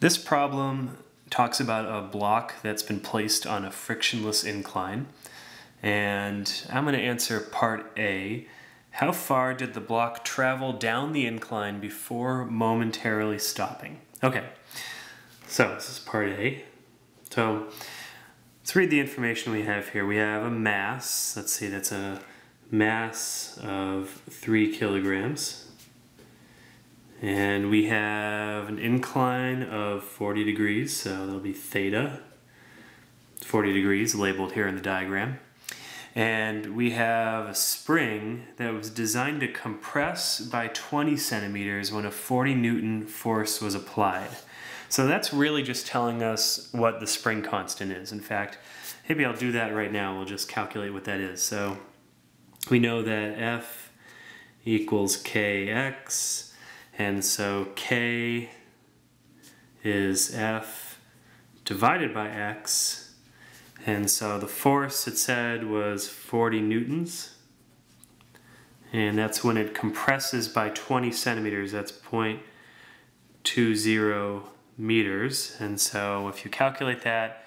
This problem talks about a block that's been placed on a frictionless incline. And I'm going to answer part A. How far did the block travel down the incline before momentarily stopping? Okay, so this is part A. So let's read the information we have here. We have a mass, let's see, that's a mass of three kilograms. And we have an incline of 40 degrees, so that'll be theta, 40 degrees labeled here in the diagram. And we have a spring that was designed to compress by 20 centimeters when a 40 Newton force was applied. So that's really just telling us what the spring constant is. In fact, maybe I'll do that right now. We'll just calculate what that is. So we know that F equals Kx and so K is F divided by X. And so the force it said was 40 newtons. And that's when it compresses by 20 centimeters. That's 0.20 meters. And so if you calculate that,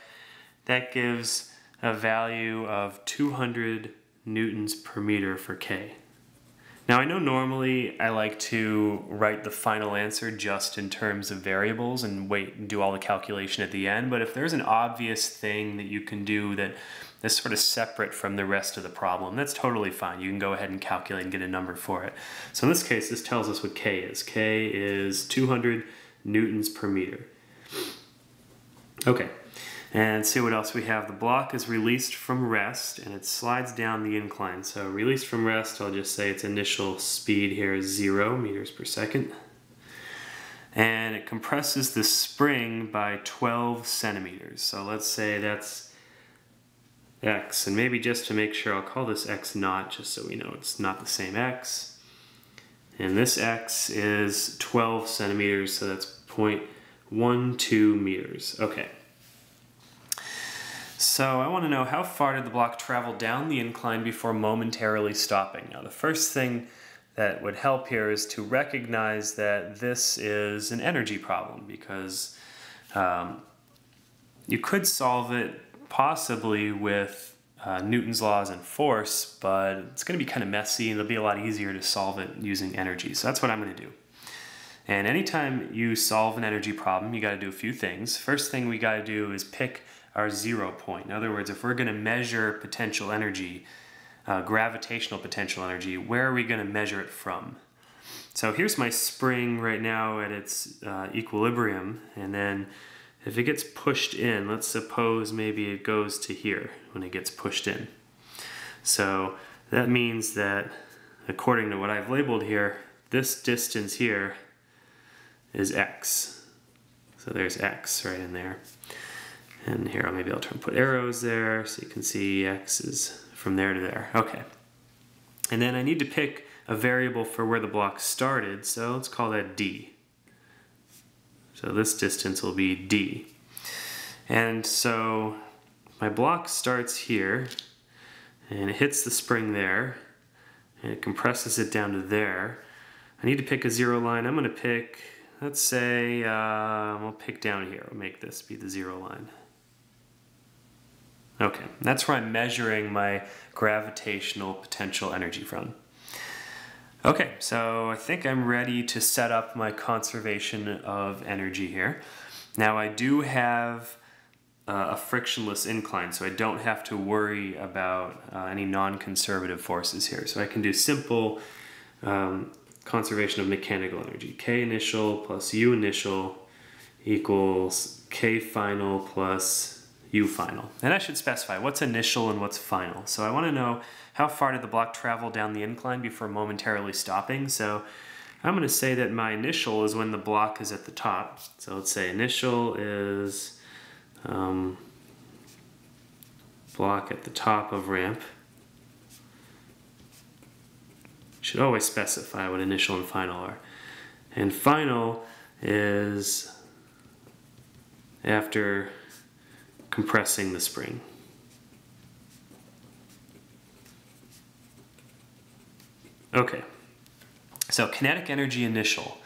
that gives a value of 200 newtons per meter for K. Now I know normally I like to write the final answer just in terms of variables and wait and do all the calculation at the end, but if there's an obvious thing that you can do that is sort of separate from the rest of the problem, that's totally fine. You can go ahead and calculate and get a number for it. So in this case, this tells us what K is. K is 200 newtons per meter. Okay, and see what else we have. The block is released from rest and it slides down the incline. So released from rest, I'll just say its initial speed here is zero meters per second. And it compresses the spring by 12 centimeters. So let's say that's x. And maybe just to make sure, I'll call this x naught just so we know it's not the same x. And this x is 12 centimeters, so that's 0.12 meters. Okay. So I want to know how far did the block travel down the incline before momentarily stopping? Now the first thing that would help here is to recognize that this is an energy problem because um, you could solve it possibly with uh, Newton's laws and force, but it's going to be kind of messy and it'll be a lot easier to solve it using energy. So that's what I'm going to do. And anytime you solve an energy problem, you got to do a few things. First thing we got to do is pick our zero point. In other words, if we're going to measure potential energy, uh, gravitational potential energy, where are we going to measure it from? So here's my spring right now at its uh, equilibrium, and then if it gets pushed in, let's suppose maybe it goes to here when it gets pushed in. So that means that according to what I've labeled here, this distance here is x. So there's x right in there. And here, maybe I'll try and put arrows there so you can see x is from there to there. Okay. And then I need to pick a variable for where the block started, so let's call that d. So this distance will be d. And so my block starts here, and it hits the spring there, and it compresses it down to there. I need to pick a zero line. I'm going to pick, let's say, uh, I'll pick down here. I'll make this be the zero line. Okay, that's where I'm measuring my gravitational potential energy from. Okay, so I think I'm ready to set up my conservation of energy here. Now I do have uh, a frictionless incline, so I don't have to worry about uh, any non-conservative forces here. So I can do simple um, conservation of mechanical energy. K initial plus U initial equals K final plus U final. And I should specify what's initial and what's final. So I want to know how far did the block travel down the incline before momentarily stopping. So I'm going to say that my initial is when the block is at the top. So let's say initial is um, block at the top of ramp. Should always specify what initial and final are. And final is after compressing the spring. Okay, so kinetic energy initial.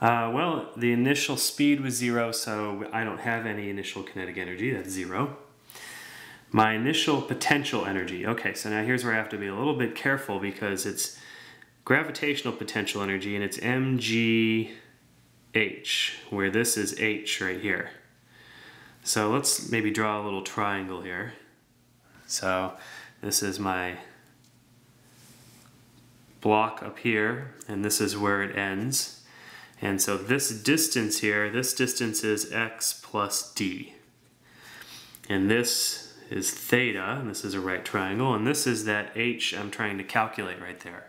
Uh, well, the initial speed was zero, so I don't have any initial kinetic energy. That's zero. My initial potential energy. Okay, so now here's where I have to be a little bit careful because it's gravitational potential energy and it's mgh, where this is h right here. So let's maybe draw a little triangle here. So this is my block up here, and this is where it ends. And so this distance here, this distance is x plus d. And this is theta, and this is a right triangle, and this is that h I'm trying to calculate right there.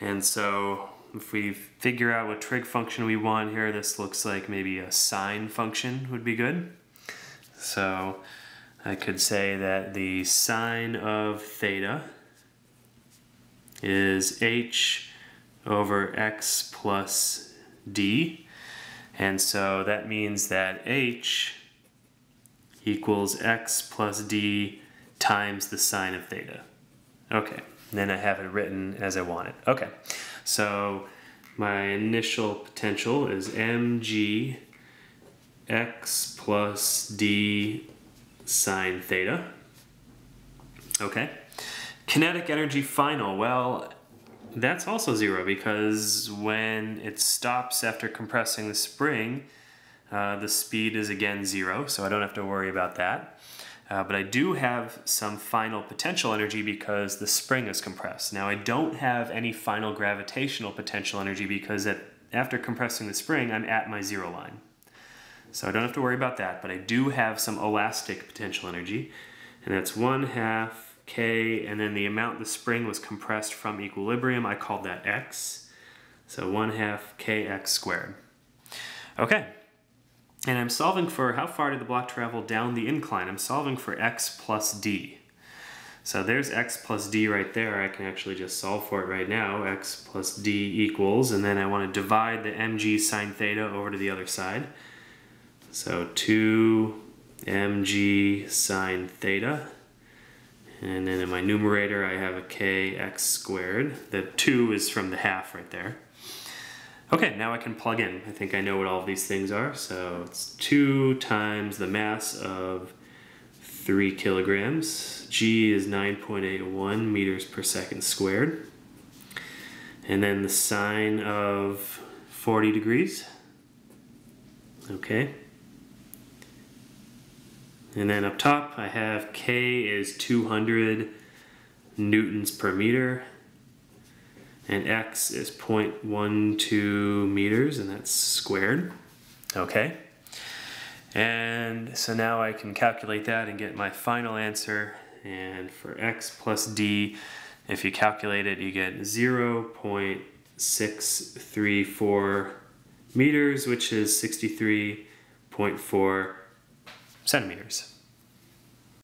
And so if we figure out what trig function we want here, this looks like maybe a sine function would be good. So I could say that the sine of theta is h over x plus d. And so that means that h equals x plus d times the sine of theta. Okay, and then I have it written as I want it. Okay, so my initial potential is mg x plus d sine theta. Okay. Kinetic energy final, well, that's also zero because when it stops after compressing the spring, uh, the speed is again zero, so I don't have to worry about that. Uh, but I do have some final potential energy because the spring is compressed. Now I don't have any final gravitational potential energy because at, after compressing the spring, I'm at my zero line. So I don't have to worry about that, but I do have some elastic potential energy, and that's one half k, and then the amount the spring was compressed from equilibrium, I called that x. So 1 half kx squared. Okay, and I'm solving for how far did the block travel down the incline? I'm solving for x plus d. So there's x plus d right there. I can actually just solve for it right now. x plus d equals, and then I want to divide the mg sine theta over to the other side. So 2 mg sine theta and then in my numerator, I have a kx squared. The 2 is from the half right there. Okay, now I can plug in. I think I know what all of these things are. So it's 2 times the mass of 3 kilograms. G is 9.81 meters per second squared. And then the sine of 40 degrees. Okay. And then up top I have K is 200 newtons per meter and X is 0.12 meters and that's squared. Okay. And so now I can calculate that and get my final answer. And for X plus D, if you calculate it, you get 0 0.634 meters, which is 63.4 centimeters.